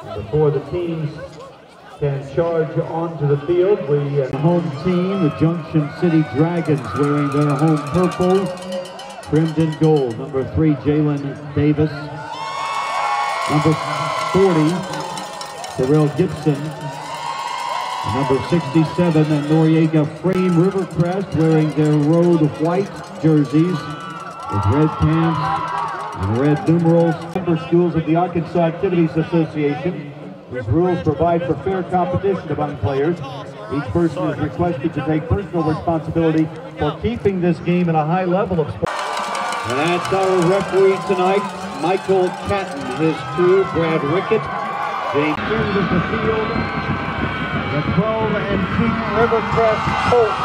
Before the teams can charge onto the field, we uh, home team, the Junction City Dragons, wearing their home purple, trimmed in gold. Number three, Jalen Davis. Number 40, Terrell Gibson. Number 67, Noriega Frame Rivercrest, wearing their road white jerseys with red pants red numerals. Member schools of the Arkansas Activities Association. These rules provide for fair competition among players. Each person is requested to take personal responsibility for keeping this game at a high level of sport. And that's our referee tonight, Michael Catton, his crew, Brad Rickett, James end of the field, the 12 and Antique Rivercrest Colts,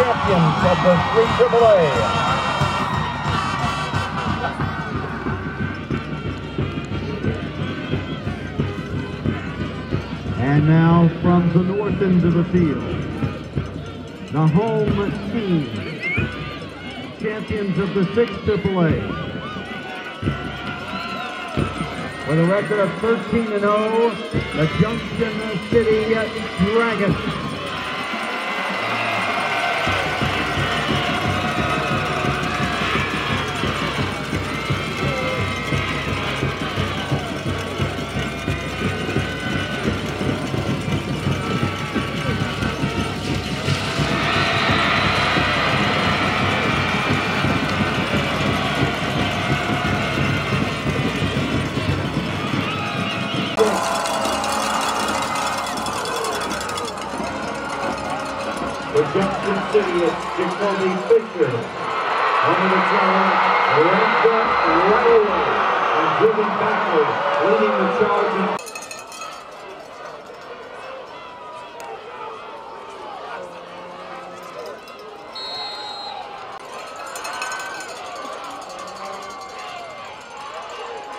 champions of the 3 AAA. And now from the north end of the field, the home team, champions of the 6th AAA. With a record of 13-0, the Junction City Dragons.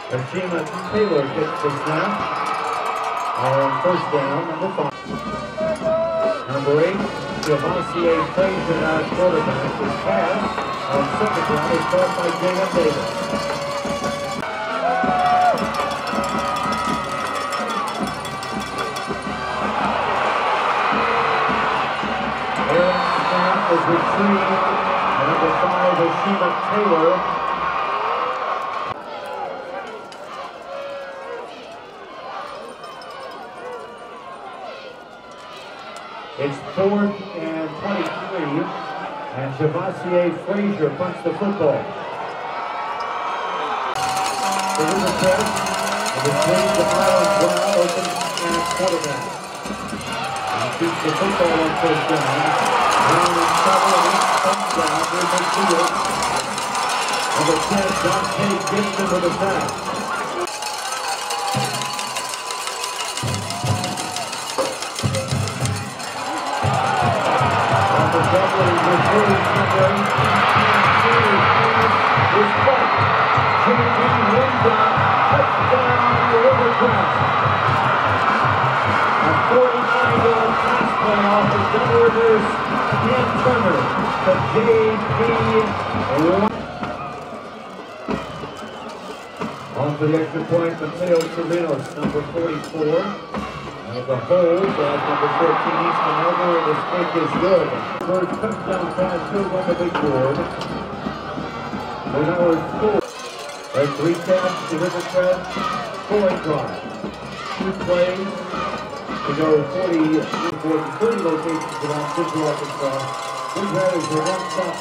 Ashima Taylor gets the snap. On first down, number five. Number eight, Javasier Frazier now at quarterback. His pass on second down is caught by Jacob Davis. Aaron snap is retrieved. Number five, Ashima Taylor. It's fourth and 23, and Javasier Frazier punts the football. The river press, and the change to Myron Brown open at quarterback. And keeps the football on first down. Brown in trouble, and comes down near midfield. Number 10, Dante Gibson with a pass. On the extra point, Mateo Chirinos, number 44. And the hold, uh, number 14, Easton over, and his kick is good. First touchdown pass goes on the big board. Number four. There's three taps to Rivercrest, scoring drive. Two plays to go 40, 40, 30 locations around Central Arkansas. Big Raiders are one stop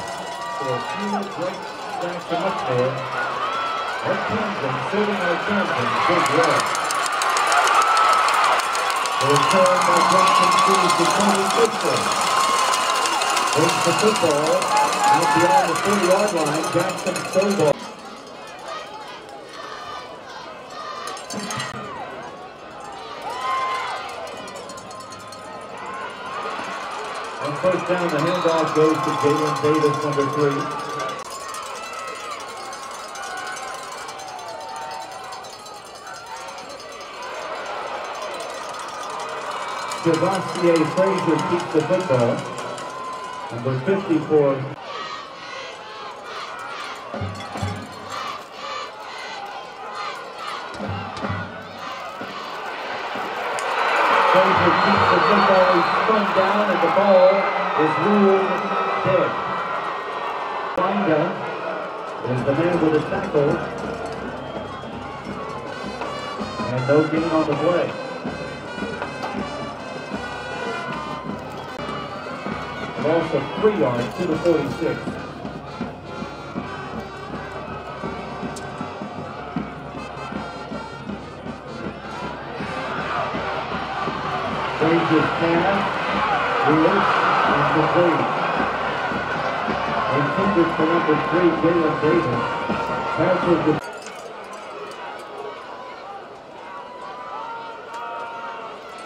for a few great stacks of much more. Ed Townsend serving our Townsend, big red. The return by Jackson Cruz to Tony Fisher. Brings the football out beyond the 40-yard line. Jackson ball. On first down, the handoff goes to Jalen Davis, number three. Javasier Frazier keeps the football. Number 54. Frazier keeps the football. He's spun down, and the ball is ruled dead. Linda is the man with the tackle. And no gain on the play. Loss of three yards to the 46. Frazier's pass, Lewis, and complete. Intended for number three, Jalen Davis. Passes the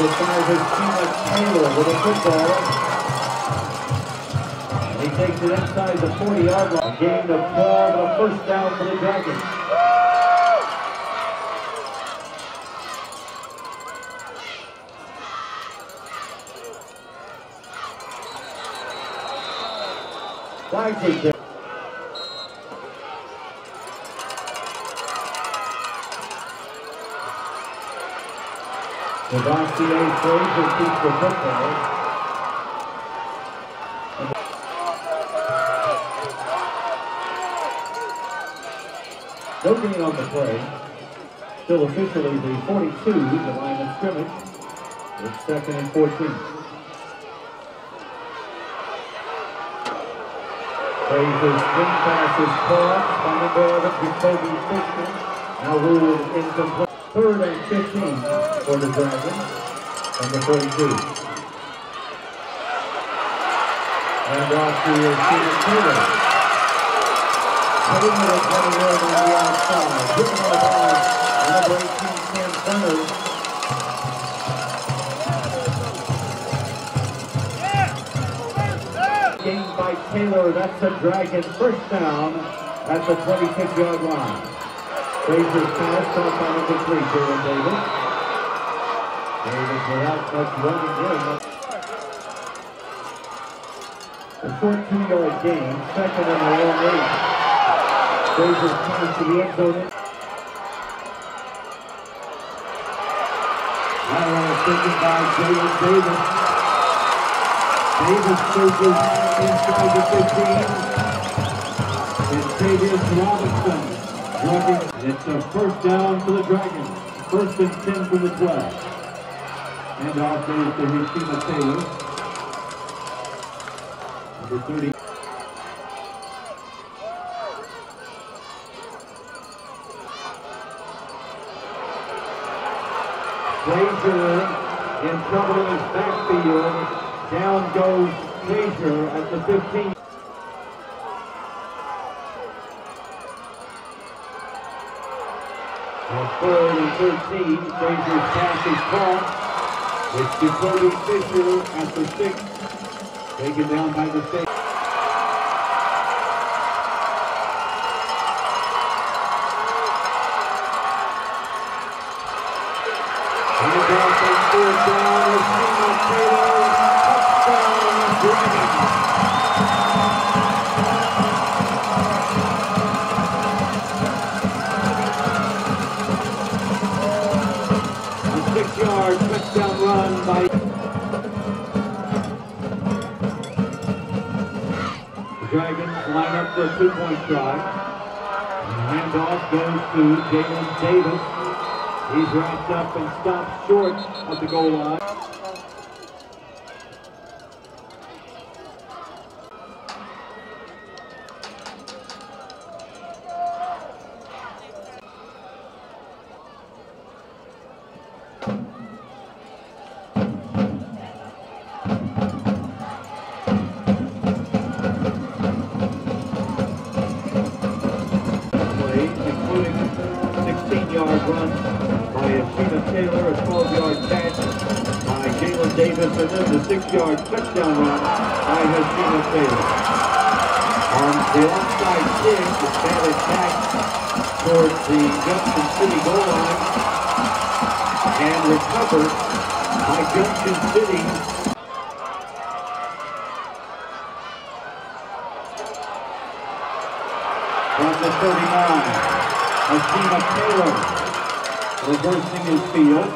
Is Tina Taylor with a football. And he takes it inside the 40-yard line. Gain of 12 and a first down for the Dragons. Flag Sebastian Frazier keeps the football. No gain on the play. Still officially the 42, the line of scrimmage. It's second and 14. Frazier's spin pass is caught by number 11, Jacoby Fisher. Now ruled incomplete. Third and 15 for the Dragons. Number 42. And off to Tina Taylor. Taylor is running in on the outside. Getting on the ball. Number 18, Sam Center. Gained by Taylor. That's a Dragon first down at the 26-yard line. Frazier's pass caught by number three, Jalen Davis. Davis without much running in. A short two-yard gain, second and a long eight. Frazier's pass to the end zone. Lateral taken by Jalen Davis. Davis searches inside the 15. And Davis Robinson It's a first down for the Dragons. First and 10 from the 12. And off goes to Rashima Taylor. Number 30. Frazier in trouble in his backfield. Down goes Frazier at the 15. Third and 13, Frazier's pass is caught. It's Jacoby Fisher at the six. Taken down by the six. A six-yard touchdown run by the Dragons line up for a two-point try. And the handoff goes to Jalen Davis. He's wrapped up and stopped short of the goal line. Run by Ashima Taylor, a 12-yard catch by Jalen Davis, and then the six-yard touchdown run by Ashima Taylor. On the onside kick, the bad attack towards the Junction City goal line, and recovered by Junction City from the 39. Ashima Taylor reversing his field,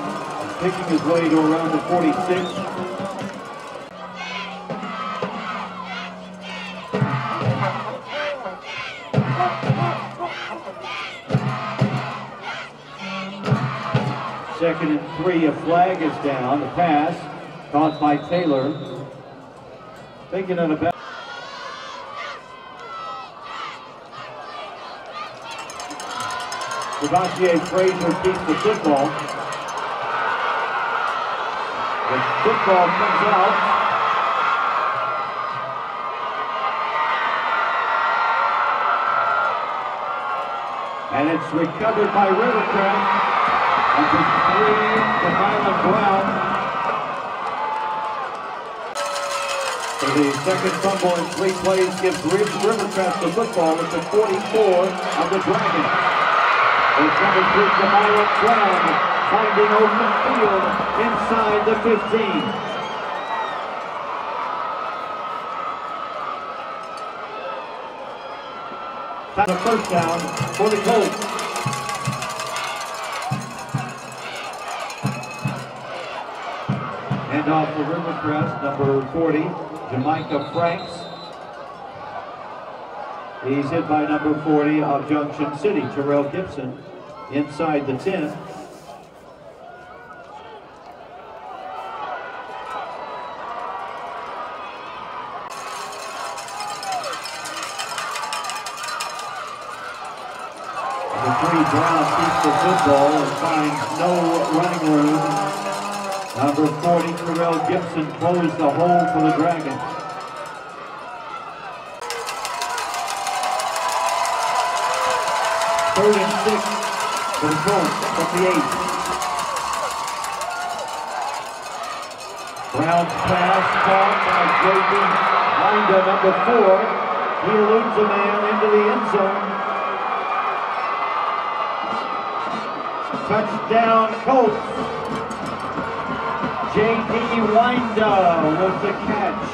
picking his way to around the 46. Second and three, a flag is down. The pass caught by Taylor. Thinking it about. Devontae Frazier keeps the football. The football comes out. And it's recovered by Rivercrest. Number three, to Mylan Brown. So the second fumble in three plays gives Rivercrest the football at the 44 of the Dragons. Number three, Jamila Brown, finding open field inside the 15. That's a first down for the Colts. And off for Rivercrest, number 40, Jamaica Franks. He's hit by number 40 of Junction City, Terrell Gibson, inside the 10. The three Brown keeps the football and finds no running room. Number 40, Terrell Gibson, closed the hole for the Dragons. Third and six for the Colts from the eight. Brown's pass caught by J.D. Linda, number four. He eludes a man into the end zone. Touchdown Colts. J.D. Winda with the catch.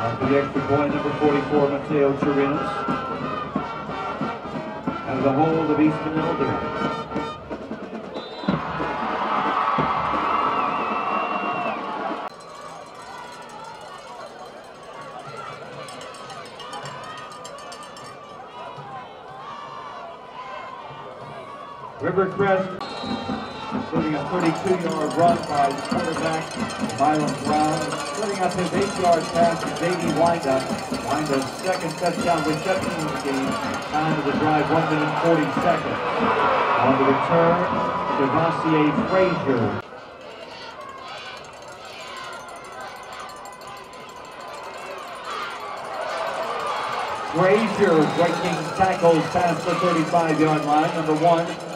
After the extra point, number 44, Mateo Chirinos and the hold of Elder. Rivercrest a 32-yard run by quarterback, Mylan Brown, setting up his 8-yard pass to J.D. Windup. Windup's second touchdown reception in the game. Time of the drive, 1 minute 40 seconds. On the return, Devontae Frazier. Frazier breaking tackles past the 35-yard line. Number one,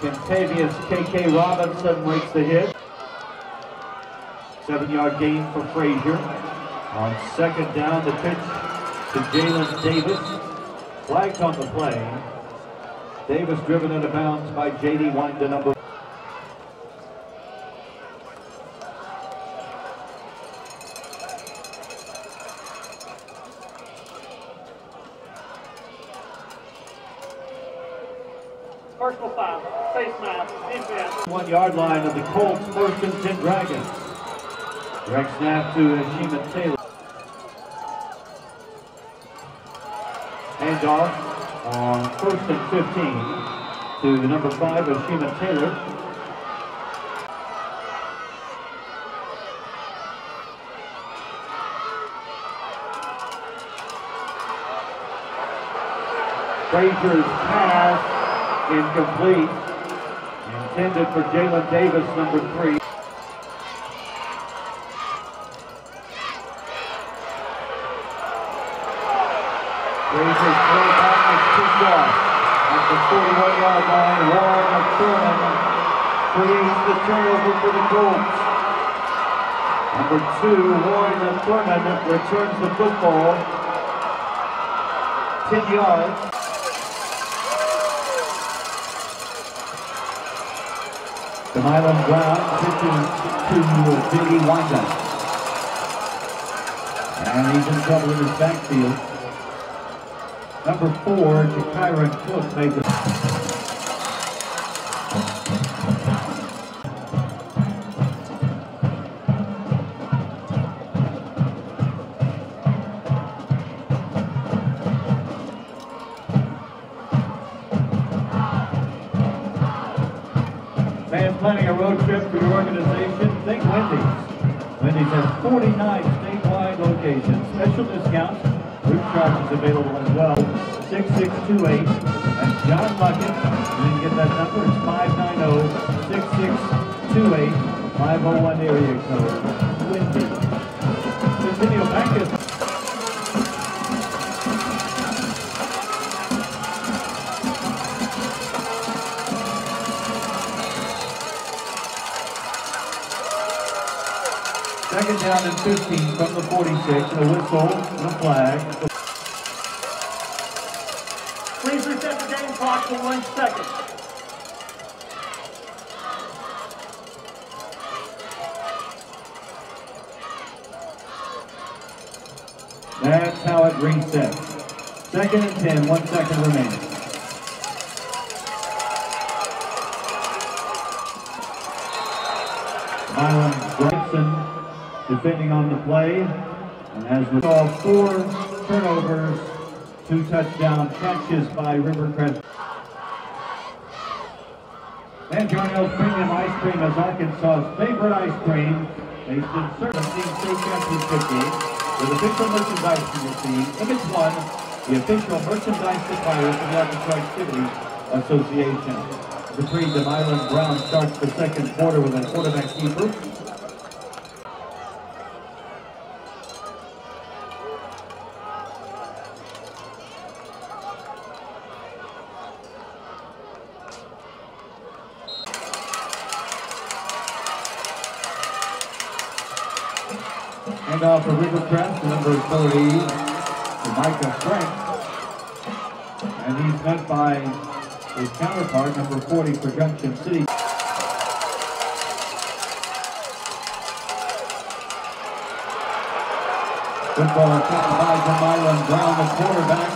Kentavious KK Robinson makes the hit. Seven yard gain for Frazier. On second down, the pitch to Jalen Davis. Flags on the play. Davis driven out of bounds by J.D. Winder, number Personal foul, face mask, defense. One yard line of the 10 Dragons. Direct snap to Ashima Taylor. Handoff on first and 15 to number five, Ashima Taylor. Frazier's pass incomplete. Intended for Jalen Davis, number three. Raises throw back is too off. At the 41-yard line, Warren McDermott creates the turnover for the Colts. Number two, Warren Thurman returns the football. 10 yards. Demylon Brown pitches to J.D. Wanda. And he's in trouble in his backfield. Number four, Kyron Cook made the... planning a road trip for your organization, think Wendy's. Wendy's has 49 statewide locations. Special discounts, route charges available as well. 6628 and John Luckett. You didn't get that number? It's 590-6628, 501 area code. Wendy's. Continue back at down and 15 from the 46. A whistle and a flag. Please reset the game clock for one second. That's how it resets. Second and 10, one second remaining. Defending on the play. And as we four turnovers, two touchdown catches by Rivercrest. And Yarnell's Premium Ice Cream is Arkansas's favorite ice cream, based in 17 state championship game, with official merchandise from the team. Image One, the official merchandise supplier for the Arkansas Activities Association. The three, Demylon Brown starts the second quarter with a quarterback keeper. Handoff for Rivercrest, number 30, to Micah Frank. And he's met by his 40 for Junction City. Football taken by Demylon Brown, the quarterback.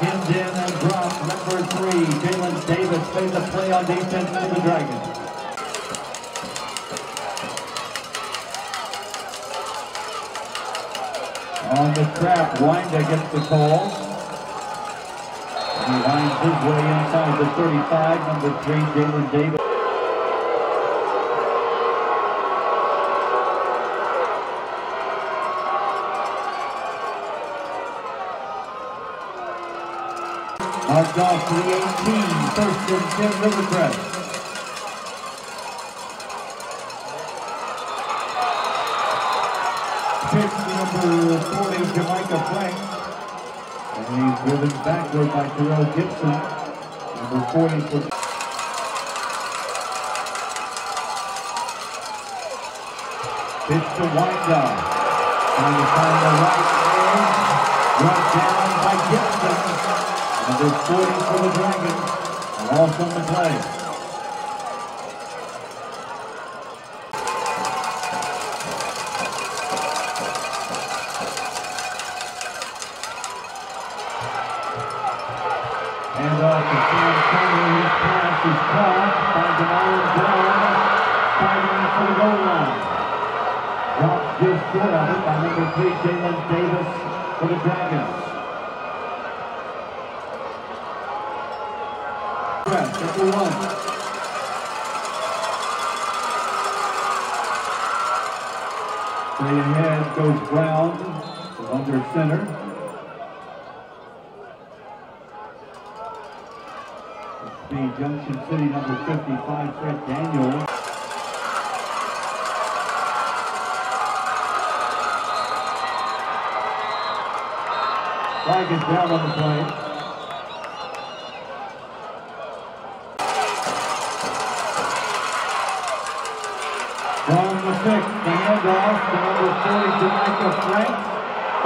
Pinned in and dropped. Number three, Jalen Davis made the play on defense for the Dragons. On the trap, Winder gets the call. Winds his way inside the 35, number three, Jalen Davis. Marked off to the 18, first and 10 Rivercrest. number 40, Jamaica Frank. And he's driven backward by Terrell Gibson. Number 40 for Pitch to Wyandotte. Trying to find the right edge. Brought down by Gibson. Number 40 for the Dragons. Lost on the play. Dropped just of it by number three, Jalen Davis for the Dragons. Number one. Straight ahead goes Brown, under center. the Junction City number 55, Fred Daniel. Flag is down on the play. six, the handoff to number 40, Jamaica Frank.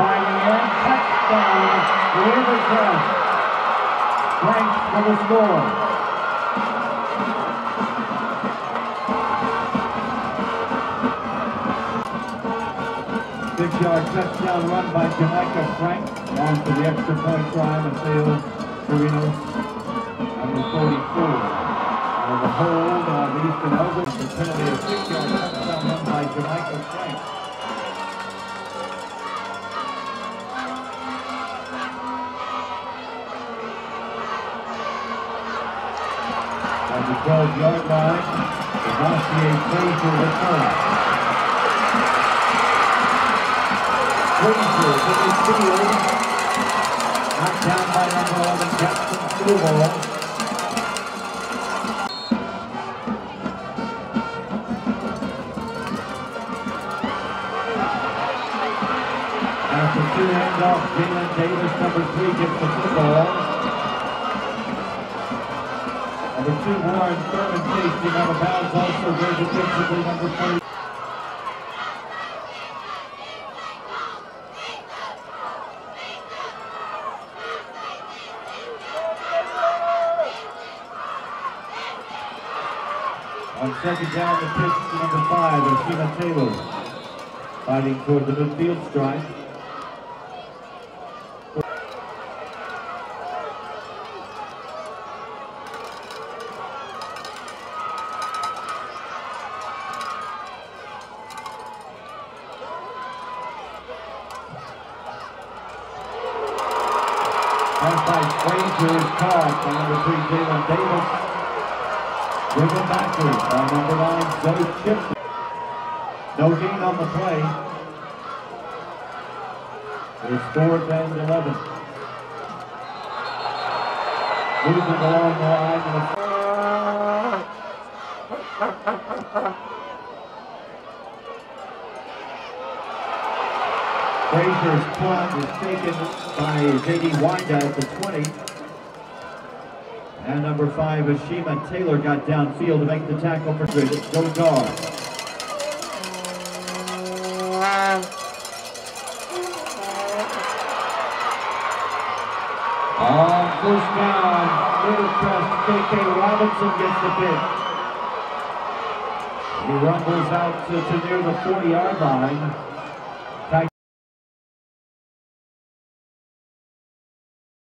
Finding in, touchdown, Rivercrest. Frank for the score. Six-yard touchdown run by Jamaica Frank. On to the extra point try, Mateo Torino, number 44. And the hold on Easton Elgin, the penalty of six-yard touchdown run by Jamaica Frank. The 12-yard line, Devassier Frazier returns. Frazier to the field. Knocked down by number 11, Jackson Stillwell. After two handoffs, Jalen Davis, number three, gets the football. Number two, Warren Thurman, chasing out of bounds, also very defensively, number 30. On second down, the pitch to number five, Ashima Taylor. Fighting toward the midfield stripe. Pass by Frazier is caught by number three, Jalen Davis. Driven backwards by number nine, Zoe Chipson. No gain on the play. It's fourth and 11. Moving along the line. and a- Frazier's punt is taken by J.D. Wanda at the 20. And number five, Ashima Taylor got downfield to make the tackle for good. K.K. Robinson gets the pick. He rumbles out to, to near the 40-yard line.